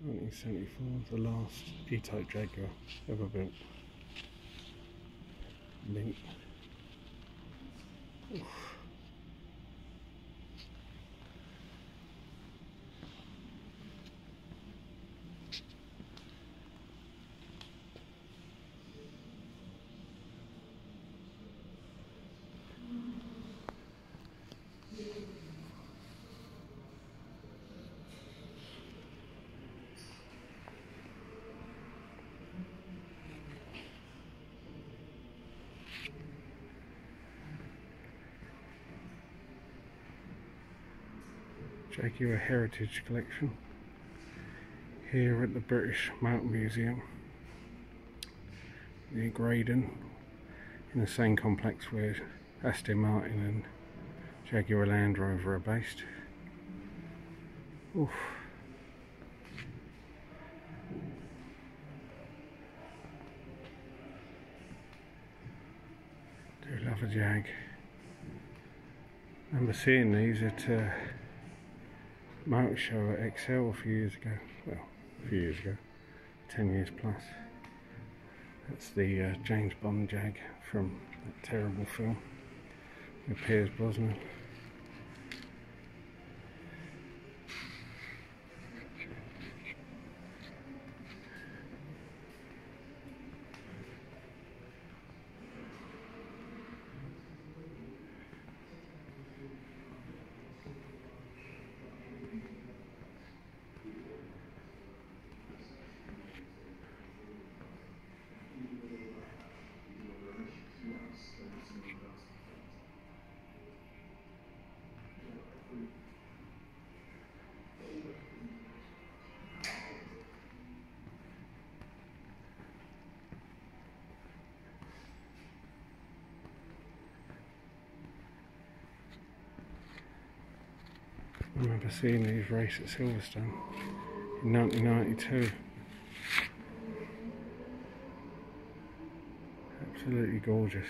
1974, the last E-Type Jaguar ever built. Mint. Jaguar Heritage Collection here at the British Motor Museum near Gaydon in the same complex where Aston Martin and Jaguar Land Rover are based. Oof. Do love a Jag. I remember seeing these at uh, motor show at Excel a few years ago. Well, a few years ago, 10 years plus. That's the uh, James Bond Jag from that terrible film with Pierce Brosnan. I remember seeing these race at Silverstone in 1992. Absolutely gorgeous.